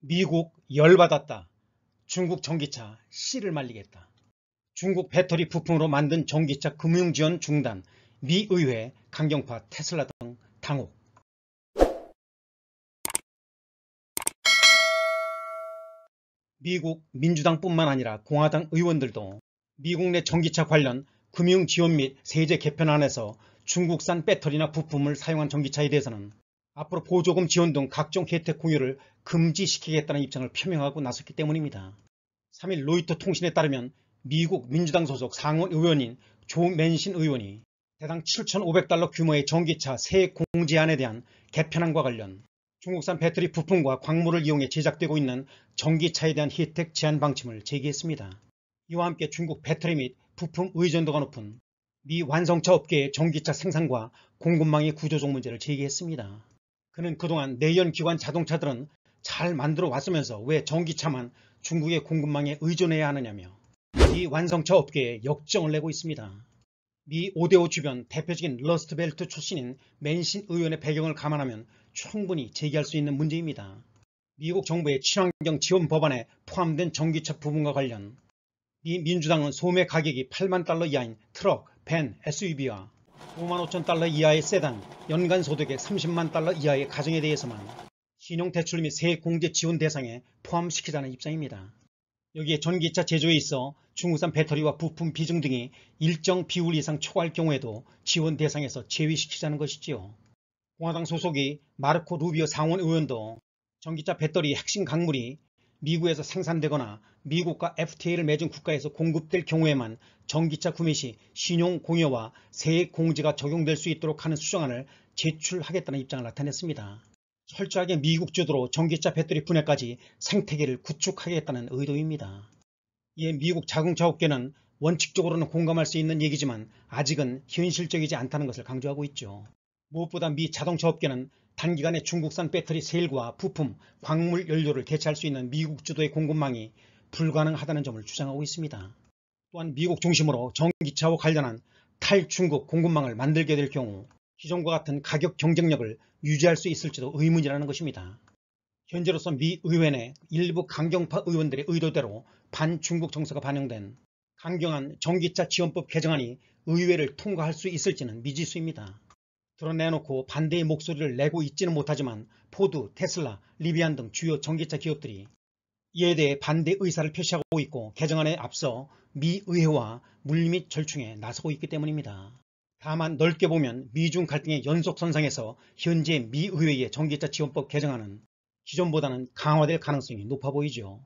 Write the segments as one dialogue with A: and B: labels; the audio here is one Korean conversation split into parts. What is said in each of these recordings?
A: 미국 열받았다. 중국 전기차 씨를 말리겠다. 중국 배터리 부품으로 만든 전기차 금융지원 중단, 미 의회, 강경파 테슬라 등 당혹. 미국 민주당뿐만 아니라 공화당 의원들도 미국 내 전기차 관련 금융지원 및 세제 개편안에서 중국산 배터리나 부품을 사용한 전기차에 대해서는 앞으로 보조금 지원 등 각종 혜택 공유를 금지시키겠다는 입장을 표명하고 나섰기 때문입니다. 3일 로이터 통신에 따르면 미국 민주당 소속 상원 의원인 조 맨신 의원이 대당 7,500달러 규모의 전기차 새 공제안에 대한 개편안과 관련 중국산 배터리 부품과 광물을 이용해 제작되고 있는 전기차에 대한 혜택 제한 방침을 제기했습니다. 이와 함께 중국 배터리 및 부품 의존도가 높은 미 완성차 업계의 전기차 생산과 공급망의 구조적 문제를 제기했습니다. 그는 그동안 내연기관 자동차들은 잘 만들어 왔으면서 왜 전기차만 중국의 공급망에 의존해야 하느냐며 미 완성차 업계에 역정을 내고 있습니다. 미 오대호 주변 대표적인 러스트벨트 출신인 맨친 의원의 배경을 감안하면 충분히 제기할 수 있는 문제입니다. 미국 정부의 친환경 지원 법안에 포함된 전기차 부분과 관련 미 민주당은 소매 가격이 8만 달러 이하인 트럭, 밴, SUV와 5만 5천 달러 이하의 세단, 연간 소득의 30만 달러 이하의 가정에 대해서만 신용대출 및 세액공제 지원 대상에 포함시키자는 입장입니다. 여기에 전기차 제조에 있어 중국산 배터리와 부품 비중 등이 일정 비율 이상 초과할 경우에도 지원 대상에서 제외시키자는 것이지요. 공화당 소속이 마르코 루비오 상원 의원도 전기차 배터리 핵심 강물이 미국에서 생산되거나 미국과 FTA를 맺은 국가에서 공급될 경우에만 전기차 구매 시 신용 공여와 세액 공제가 적용될 수 있도록 하는 수정안을 제출하겠다는 입장을 나타냈습니다. 철저하게 미국 주도로 전기차 배터리 분해까지 생태계를 구축하겠다는 의도입니다. 이에 미국 자동차 업계는 원칙적으로는 공감할 수 있는 얘기지만 아직은 현실적이지 않다는 것을 강조하고 있죠. 무엇보다 미 자동차 업계는 단기간에 중국산 배터리 세일과 부품, 광물 연료를 대체할 수 있는 미국 주도의 공급망이 불가능하다는 점을 주장하고 있습니다. 또한 미국 중심으로 전기차와 관련한 탈중국 공급망을 만들게 될 경우 기존과 같은 가격 경쟁력을 유지할 수 있을지도 의문이라는 것입니다. 현재로서 미 의회 내 일부 강경파 의원들의 의도대로 반중국 정서가 반영된 강경한 전기차 지원법 개정안이 의회를 통과할 수 있을지는 미지수입니다. 드러내놓고 반대의 목소리를 내고 있지는 못하지만 포드, 테슬라, 리비안 등 주요 전기차 기업들이 이에 대해 반대 의사를 표시하고 있고 개정안에 앞서 미 의회와 물밑 절충에 나서고 있기 때문입니다. 다만 넓게 보면 미중 갈등의 연속선상에서 현재 미 의회의 전기차 지원법 개정안은 기존보다는 강화될 가능성이 높아 보이죠.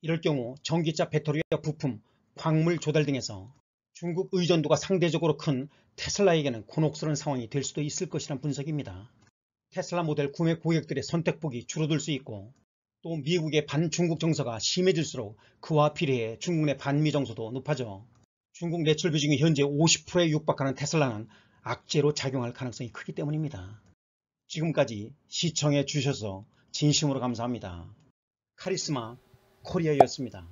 A: 이럴 경우 전기차 배터리와 부품, 광물 조달 등에서 중국 의존도가 상대적으로 큰 테슬라에게는 곤혹스러운 상황이 될 수도 있을 것이란 분석입니다. 테슬라 모델 구매 고객들의 선택폭이 줄어들 수 있고 또 미국의 반중국 정서가 심해질수록 그와 비례해 중국 내 반미 정서도 높아져 중국 내출 비중이 현재 50%에 육박하는 테슬라는 악재로 작용할 가능성이 크기 때문입니다. 지금까지 시청해 주셔서 진심으로 감사합니다. 카리스마 코리아였습니다.